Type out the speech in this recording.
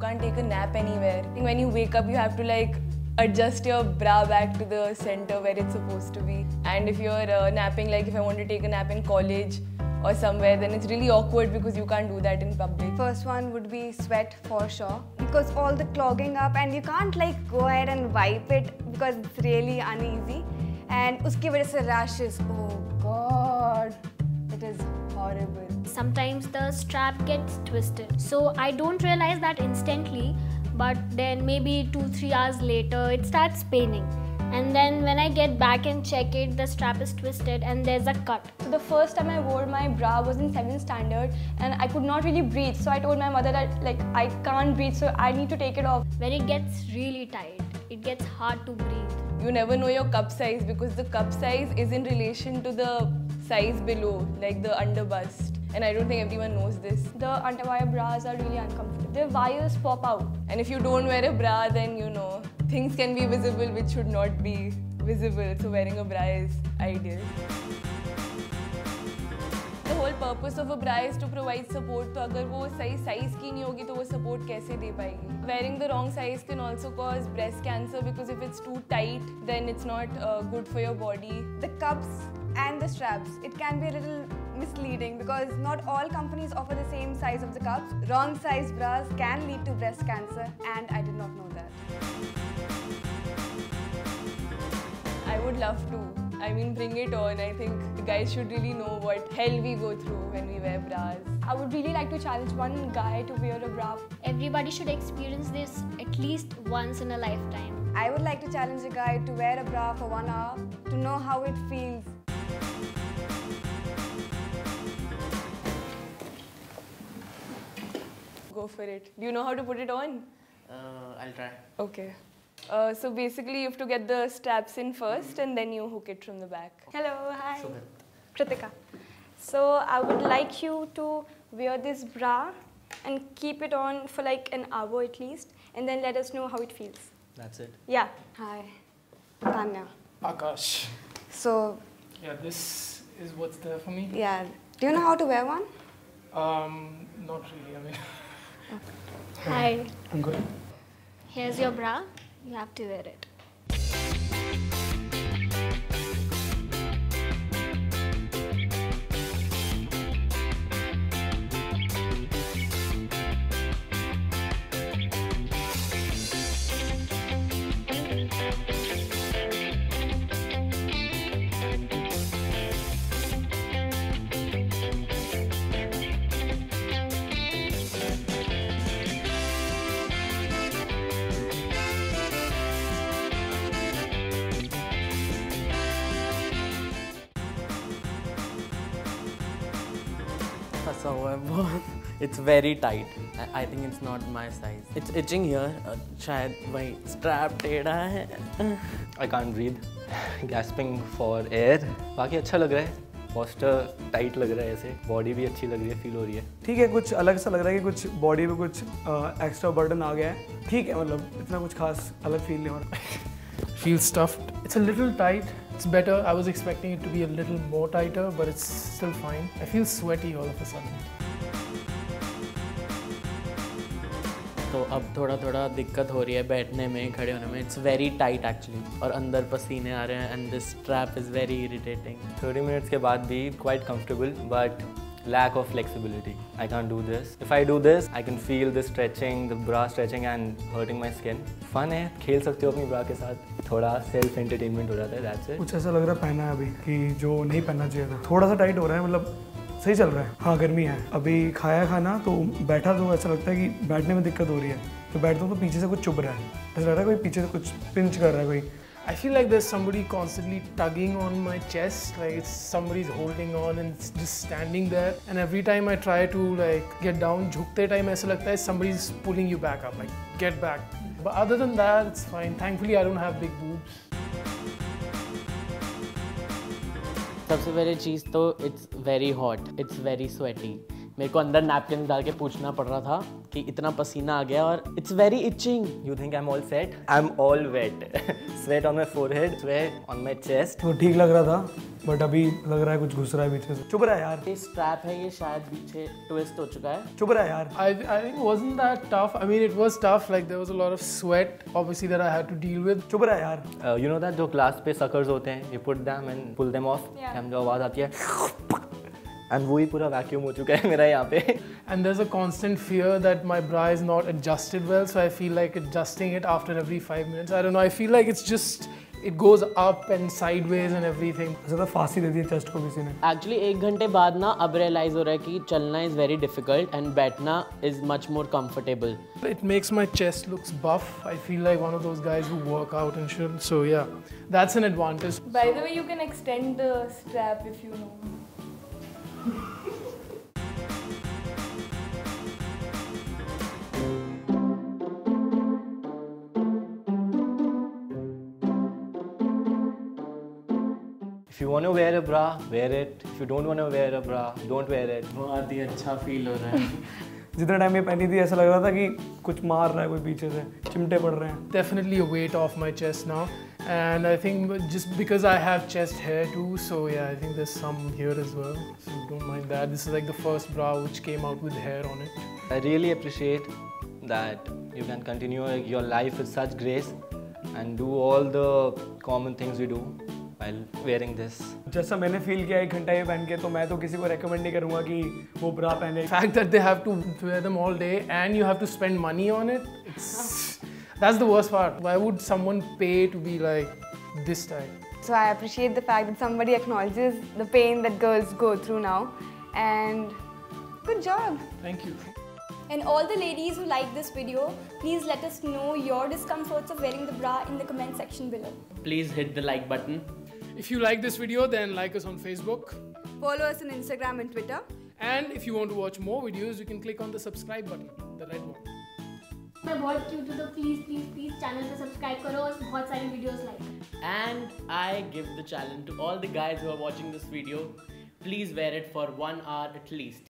can't take a nap anywhere. I think when you wake up, you have to like adjust your bra back to the center where it's supposed to be. And if you're uh, napping, like if I want to take a nap in college or somewhere, then it's really awkward because you can't do that in public. First one would be sweat for sure because all the clogging up and you can't like go ahead and wipe it because it's really uneasy. And uski wajah se rashes. Oh god, it is horrible. Sometimes the strap gets twisted. So I don't realize that instantly, but then maybe two, three hours later, it starts paining. And then when I get back and check it, the strap is twisted and there's a cut. So the first time I wore my bra was in 7th standard and I could not really breathe. So I told my mother that like I can't breathe so I need to take it off. When it gets really tight, it gets hard to breathe. You never know your cup size because the cup size is in relation to the size below, like the underbust. And I don't think everyone knows this. The underwire bras are really uncomfortable. The wires pop out. And if you don't wear a bra, then you know, things can be visible which should not be visible. So wearing a bra is ideal. The whole purpose of a bra is to provide support. तो अगर वो सही size की नहीं होगी तो वो support कैसे दे पाएगी? Wearing the wrong size can also cause breast cancer because if it's too tight, then it's not uh, good for your body. The cups and the straps, it can be a little misleading because not all companies offer the same size of the cups. Wrong size bras can lead to breast cancer and I did not know that. I would love to. I mean, bring it on. I think guys should really know what hell we go through when we wear bras. I would really like to challenge one guy to wear a bra. Everybody should experience this at least once in a lifetime. I would like to challenge a guy to wear a bra for one hour to know how it feels. Go for it. Do you know how to put it on? Uh, I'll try. Okay. Uh, so basically, you have to get the straps in first and then you hook it from the back. Hello, hi. Shubhat. Kritika. So I would like you to wear this bra and keep it on for like an hour at least and then let us know how it feels. That's it. Yeah. Hi, Tanya. Akash. So, Yeah, this is what's there for me. yeah, do you know how to wear one? Um, not really. I mean, Hi, I'm good. here's your bra. You have to wear it. फंसा हुआ है बहुत it's very tight I think it's not my size it's itching here शायद वही strap टेढ़ा है। I can't breathe gasping for air बाकी अच्छा लग रहा है। पॉस्टर टाइट लग रहा है ऐसे। बॉडी भी अच्छी लग रही है फील हो रही है। ठीक है कुछ अलग सा लग रहा है कि कुछ बॉडी में कुछ एक्स्ट्रा बर्डन आ गया है। ठीक है मतलब इतना कुछ खास अलग फील नहीं हो रहा। Feels stuffed. It's a little tight. It's better. I was expecting it to be a little more tighter, but it's still fine. I feel sweaty all of a sudden. तो अब थोड़ा थोड़ा दिक्कत हो रही है बैठने में खड़े होने में इट्स वेरी टाइट एक्चुअली और अंदर पसीने आ रहे हैं and this trap is very irritating thirty minutes के बाद भी quite comfortable but lack of flexibility. I can't do this. If I do this, I can feel the stretching, the bra stretching and hurting my skin. Fun है खेल सकते हो अपनी bra के साथ थोड़ा सेल्फ एंटरटेनमेंट हो जाता है that's it. कुछ ऐसा लग रहा है पहना अभी कि जो नहीं पहनना चाहिए था थोड़ा सा टाइट हो रहा है मतलब सही चल रहा है हाँ गर्मी है अभी खाया खाना तो बैठा तो ऐसा लगता है कि बैठने में दिक्कत हो रही है तो बैठता हूँ तो पीछे से कुछ चुभ रहा है ऐसा लग रहा है कोई पीछे से कुछ पिंच कर रहा है कोई I feel like there's somebody constantly tugging on my chest, like it's somebody's holding on and just standing there. And every time I try to like get down, झुकते time ऐसा लगता है somebody's pulling you back up, like get back. But other than that, it's fine. Thankfully, I don't have big boobs. सबसे पहले चीज़ तो it's very hot it's very sweaty मेरे को अंदर नैपकिन डाल के पूछना पड़ रहा था कि इतना पसीना आ गया और it's very itching you think I am all set I am all wet sweat on my forehead sweat on my chest वो ठीक लग रहा था बट अभी लग रहा है कुछ घुस रहा है पीछे से। चुप रहा है यार। ये स्ट्रैप है ये शायद पीछे ट्विस्ट हो चुका है। चुप रहा है यार। I I think wasn't that tough I mean it was tough like there was a lot of sweat obviously that I had to deal with चुप रहा है यार। यू नो दैट जो क्लास पे सकर्स होते हैं you put them and pull them off and जो आवाज़ आती है। एंड वही पूरा वैक्यूम हो चुका है मेरा यहाँ पे। And there a constant fear that my bra is not adjusted well so I feel like adjusting it after every five minutes I I feel like it's just it goes up and sideways and everything ज़्यादा फांसी दे the chest को किसी ने। Actually एक घंटे बाद ना अब रियलाइज़ हो रहा है कि चलना इज़ वेरी डिफ़िकल्ट एंड बैठना is much more comfortable it makes my chest looks buff I feel like one of those guys who work out and should so yeah that's an advantage by the way you can extend the strap if you know if you want to wear a bra wear it if you don't want to wear a bra don't wear it बहुत ही अच्छा feel हो रहा है जितना time ये पहनी थी ऐसा लग रहा था कि कुछ मार रहा है कोई पीछे से चिमटे पड़ रहे हैं Definitely a weight off my chest now. And I think just because I have chest hair too, so yeah, I think there's some here as well. So don't mind that. This is like the first bra which came out with hair on it. I really appreciate that you can continue your life with such grace and do all the common things we do while wearing this. जैसा मैंने feel किया एक घंटा ये पहन के तो मैं तो किसी को रेकमेंड नहीं करूंगा कि वो ब्रा पहने The fact that they have to wear them all day and you have to spend money on it, it's that's the worst part. Why would someone pay to be like this type? So I appreciate the fact that somebody acknowledges the pain that girls go through now and good job. Thank you. And all the ladies who like this video, please let us know your discomforts of wearing the bra in the comment section below. Please hit the like button. If you like this video, then like us on Facebook. Follow us on Instagram and Twitter. And if you want to watch more videos, you can click on the subscribe button, the red one. मैं बहुत cute हूँ तो please please please channel पे subscribe करो और बहुत सारी videos like and I give the challenge to all the guys who are watching this video please wear it for one hour at least